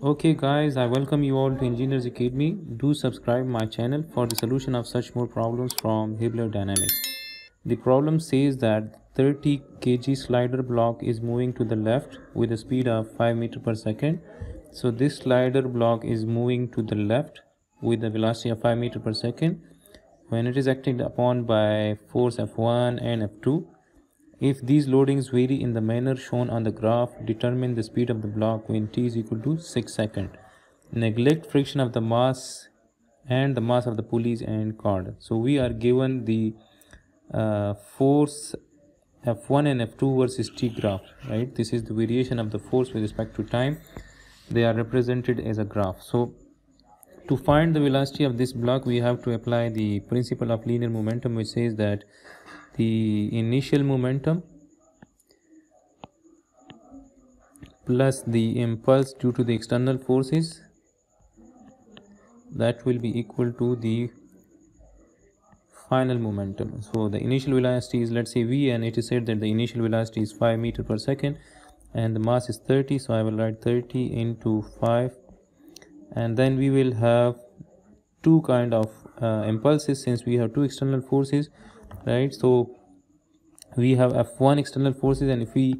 Okay guys, I welcome you all to Engineers Academy. Do subscribe my channel for the solution of such more problems from Hibbeler Dynamics. The problem says that 30 kg slider block is moving to the left with a speed of 5 meter per second. So this slider block is moving to the left with a velocity of 5 meter per second when it is acted upon by force F1 and F2 if these loadings vary in the manner shown on the graph, determine the speed of the block when t is equal to 6 seconds. Neglect friction of the mass and the mass of the pulleys and cord. So we are given the uh, force F1 and F2 versus T graph, right? This is the variation of the force with respect to time. They are represented as a graph. So to find the velocity of this block, we have to apply the principle of linear momentum, which says that the initial momentum plus the impulse due to the external forces that will be equal to the final momentum. So the initial velocity is let's say v and it is said that the initial velocity is 5 meter per second and the mass is 30 so i will write 30 into 5 and then we will have two kind of uh, impulses since we have two external forces right? So we have f1 external forces and if we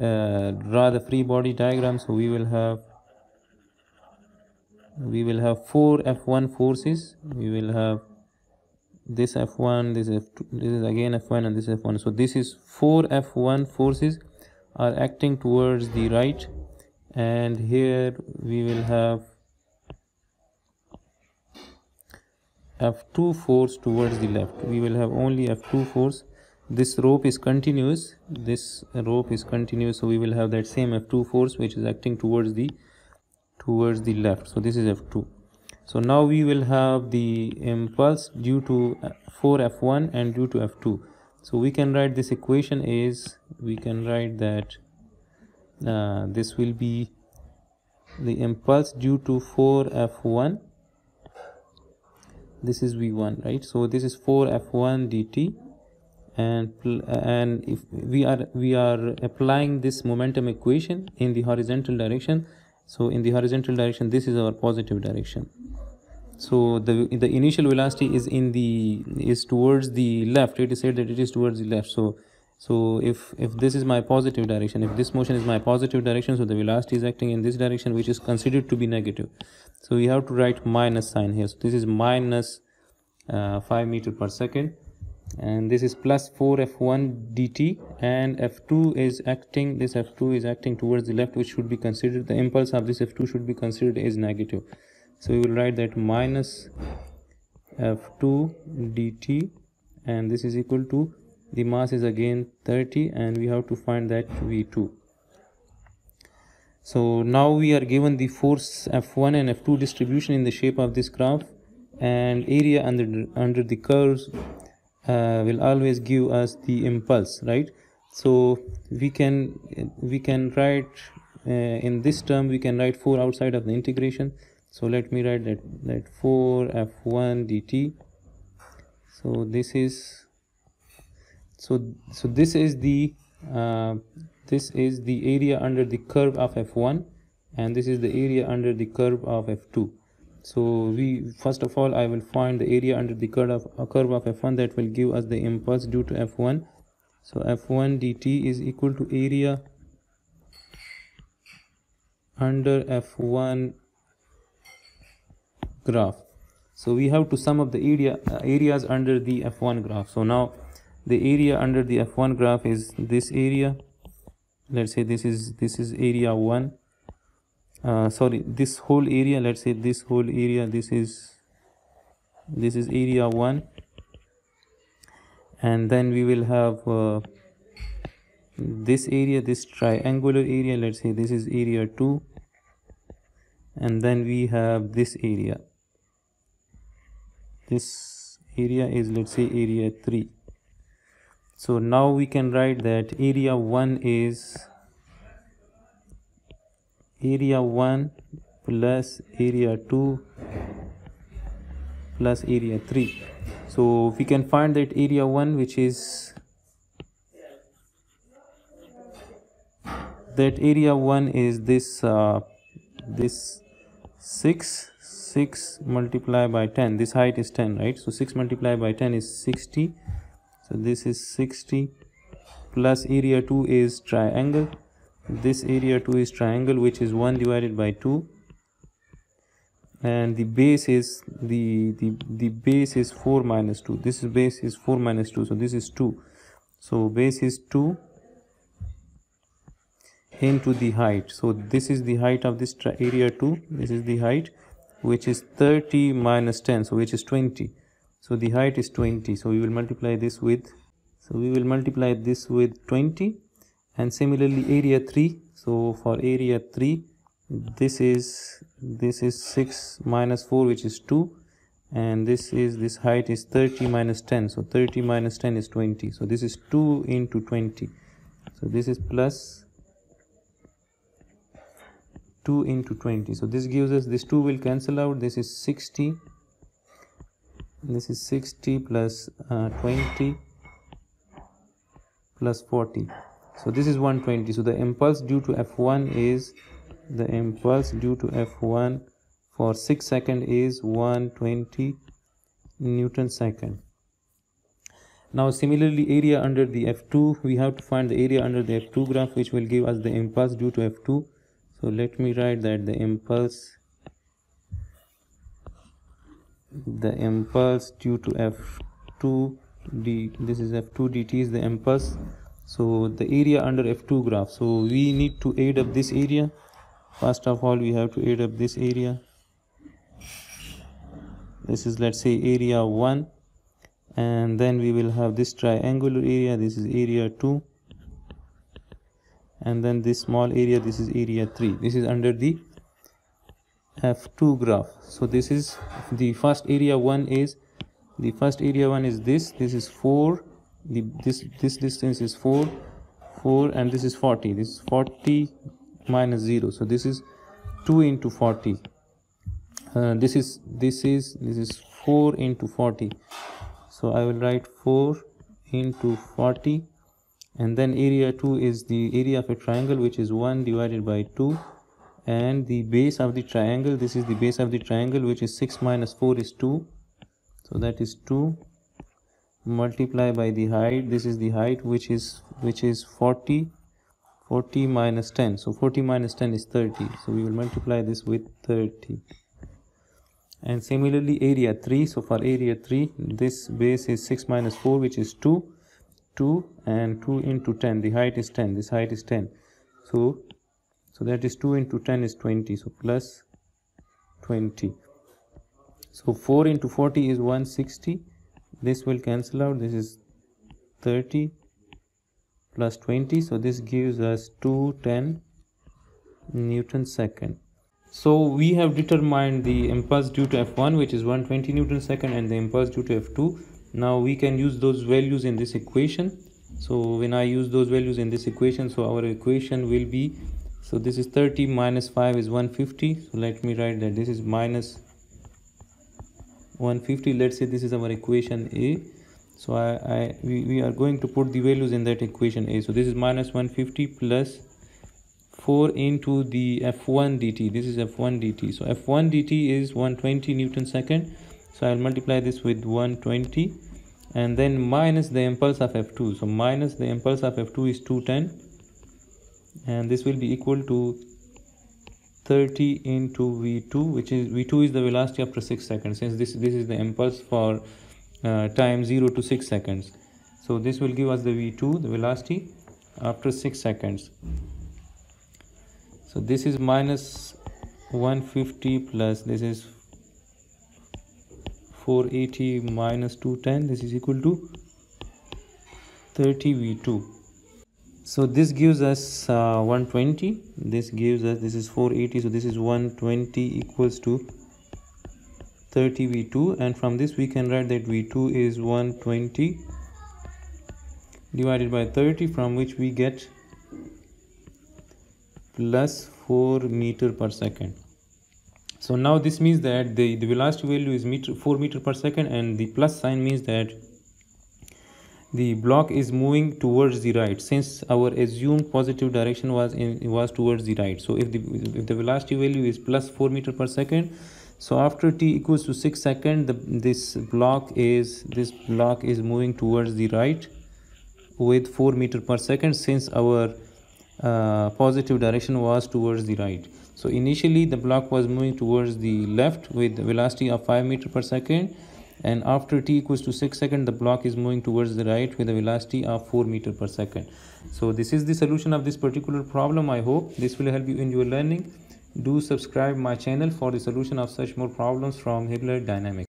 uh, draw the free body diagram so we will have we will have four f1 forces. We will have this f1 this f2 this is again f1 and this f1 so this is four f1 forces are acting towards the right. And here we will have f2 force towards the left. We will have only f2 force. This rope is continuous. This rope is continuous so we will have that same f2 force which is acting towards the towards the left. So this is f2 so now we will have the impulse due to 4f1 and due to f2 so we can write this equation is we can write that uh, this will be the impulse due to 4f1 this is v1 right? So this is 4 f1 dt and and if we are we are applying this momentum equation in the horizontal direction. So in the horizontal direction this is our positive direction. So the the initial velocity is in the is towards the left. It is said that it is towards the left. So so if if this is my positive direction if this motion is my positive direction so the velocity is acting in this direction which is considered to be negative. So we have to write minus sign here. So this is minus, uh, 5 meter per second. And this is plus 4 f1 dt and f2 is acting this f2 is acting towards the left which should be considered the impulse of this f2 should be considered as negative. So we will write that minus f2 dt and this is equal to the mass is again 30 and we have to find that v2 so now we are given the force f1 and f2 distribution in the shape of this graph and area under under the curves uh, will always give us the impulse right? So we can we can write uh, in this term we can write 4 outside of the integration. So let me write that that 4 f1 dt so this is so so this is the uh, this is the area under the curve of f1 and this is the area under the curve of f2 so we first of all i will find the area under the curve of a curve of f1 that will give us the impulse due to f1 so f1 dt is equal to area under f1 graph. So we have to sum up the area uh, areas under the f1 graph. So now the area under the f1 graph is this area. Let's say this is this is area 1 uh, sorry this whole area let's say this whole area this is this is area 1 and then we will have uh, this area this triangular area let's say this is area 2 and then we have this area. This area is let's say area 3 so now we can write that area 1 is area 1 plus area 2 plus area 3 so we can find that area 1 which is that area 1 is this uh, this 6 6 multiplied by 10 this height is 10 right? So 6 multiplied by 10 is 60 so this is 60 plus area 2 is triangle. This area 2 is triangle which is 1 divided by 2 and the base is the the the base is 4 minus 2 this is base is 4 minus 2 so this is 2 so base is 2 into the height. So this is the height of this area 2 this is the height which is 30 minus 10 so which is 20 so the height is 20 so we will multiply this with so we will multiply this with 20 and similarly area 3 so for area 3 this is this is 6 minus 4 which is 2 and this is this height is 30 minus 10 so 30 minus 10 is 20 so this is 2 into 20 so this is plus 2 into 20 so this gives us this 2 will cancel out. This is 60 this is 60 plus, uh, 20 plus 40 so this is 120 so the impulse due to f1 is the impulse due to f1 for 6 second is 120 newton second. Now similarly area under the f2 we have to find the area under the f2 graph which will give us the impulse due to f2 so let me write that the impulse the impulse due to f2 d this is f2 dt is the impulse. So the area under f2 graph. So we need to add up this area. First of all we have to add up this area. This is let's say area 1 and then we will have this triangular area. This is area 2 and then this small area this is area 3 this is under the f2 graph. So this is the first area 1 is the first area 1 is this this is 4 the this this distance is 4 4 and this is 40 this is 40 minus 0 so this is 2 into 40 uh, this is this is this is 4 into 40 so i will write 4 into 40 and then area 2 is the area of a triangle which is 1 divided by 2 and the base of the triangle this is the base of the triangle which is 6 minus 4 is 2 so that is 2 multiply by the height this is the height which is which is 40 40 minus 10 so 40 minus 10 is 30 so we will multiply this with 30 and similarly area 3 so for area 3 this base is 6 minus 4 which is 2 2 and 2 into 10 the height is 10 this height is 10 so so that is 2 into 10 is 20 so plus 20 so 4 into 40 is 160 this will cancel out. This is 30 plus 20 so this gives us 210 newton second. So we have determined the impulse due to f1 which is 120 newton second and the impulse due to f2 now we can use those values in this equation. So when i use those values in this equation so our equation will be so this is 30 minus 5 is 150 so let me write that this is minus 150 let's say this is our equation a. So I, I we, we are going to put the values in that equation a. So this is minus 150 plus 4 into the f1 dt this is f1 dt so f1 dt is 120 newton second. So i'll multiply this with 120 and then minus the impulse of f2 so minus the impulse of f2 is 210 and this will be equal to 30 into v2 which is v2 is the velocity after 6 seconds since this this is the impulse for uh, time 0 to 6 seconds. So this will give us the v2 the velocity after 6 seconds. So this is minus 150 plus this is 480 minus 210 this is equal to 30 v2 so this gives us uh, 120 this gives us this is 480 so this is 120 equals to 30 v2 and from this we can write that v2 is 120 divided by 30 from which we get plus 4 meter per second. So now this means that the, the velocity value is meter 4 meter per second and the plus sign means that the block is moving towards the right. Since our assumed positive direction was in was towards the right. So if the if the velocity value is plus 4 meter per second so after t equals to 6 second the, this block is this block is moving towards the right with 4 meter per second since our uh, positive direction was towards the right. So initially the block was moving towards the left with velocity of 5 meter per second and after t equals to 6 second the block is moving towards the right with a velocity of 4 meter per second. So this is the solution of this particular problem. I hope this will help you in your learning. Do subscribe my channel for the solution of such more problems from Hibbeler Dynamics